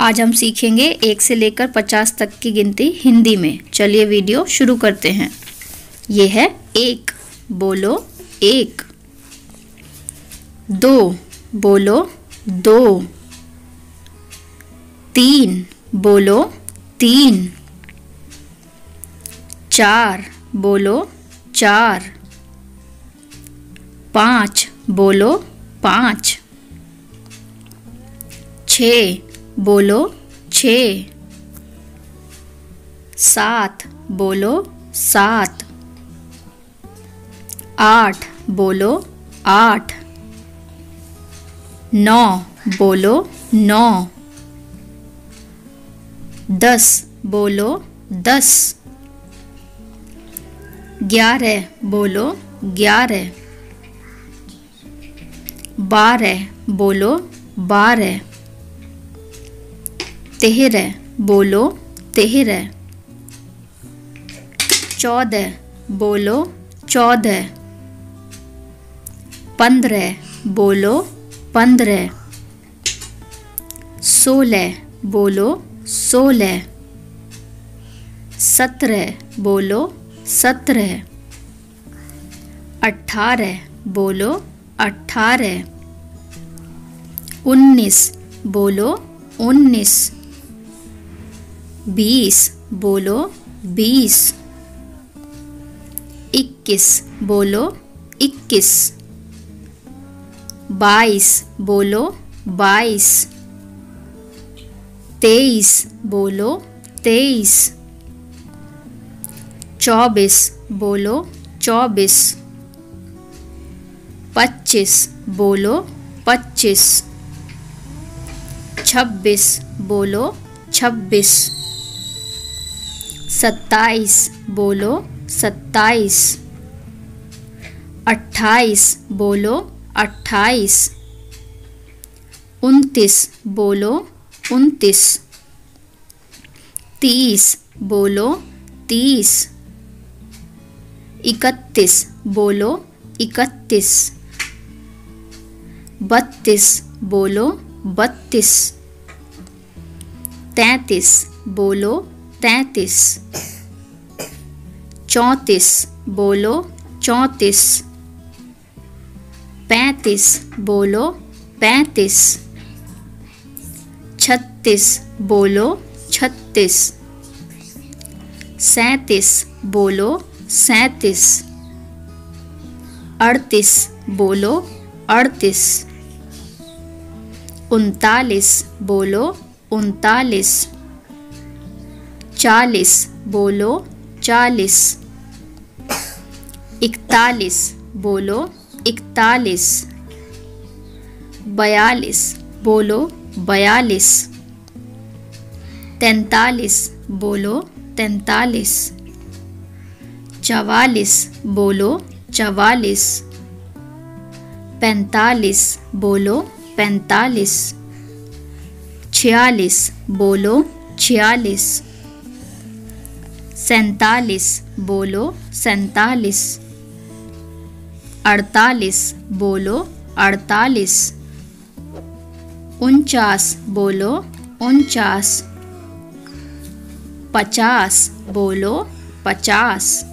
आज हम सीखेंगे एक से लेकर पचास तक की गिनती हिंदी में। चलिए वीडियो शुरू करते हैं। ये है एक, बोलो एक। दो, बोलो दो। तीन, बोलो तीन। चार, बोलो चार। पाँच, बोलो पाँच। छ बोलो छ। सात, बोलो सात। आठ, बोलो आठ। नौ, बोलो नौ। दस, बोलो दस। ग्यारह, बोलो ग्यारह। बारह, बोलो बारह। तेरह बोलो तेरह चौदह बोलो चौदह पंद्रह बोलो पंद्रह सोलह बोलो सोलह सत्रह बोलो सत्रह अठारह बोलो अठारह उन्नीस, बोलो उन्नीस। बीस बोलो बीस। इक्कीस बोलो इक्कीस। बाईस बोलो बाईस। तेईस बोलो तेईस। चौबीस बोलो चौबीस। पच्चीस बोलो पच्चीस। छब्बीस बोलो छब्बीस। सत्ताईस, बोलो, सत्ताईस। अट्ठाईस, बोलो, अट्ठाईस। उनतीस, बोलो, उनतीस। तीस, बोलो, तीस। इकतीस, बोलो, इकतीस। बत्तीस, बोलो, बत्तीस। तैंतीस, बोलो तैंतीस। चौंतीस बोलो, चौंतीस। पैंतीस बोलो, पैंतीस। छत्तीस बोलो, छत्तीस। सैंतीस बोलो, सैंतीस। अड़तीस बोलो, अड़तीस। उनतालीस बोलो, उनतालीस। चालीस, बोलो चालीस। इकतालीस, बोलो इकतालीस। बयालीस, बोलो बयालीस। तैंतालीस, बोलो तैंतालीस। चवालीस, बोलो चवालीस। पैंतालीस, बोलो पैंतालीस। छियालीस, बोलो छियालीस। सैतालीस बोलो सैतालीस। अड़तालीस बोलो अड़तालीस। उनचास बोलो उनचास। पचास बोलो पचास।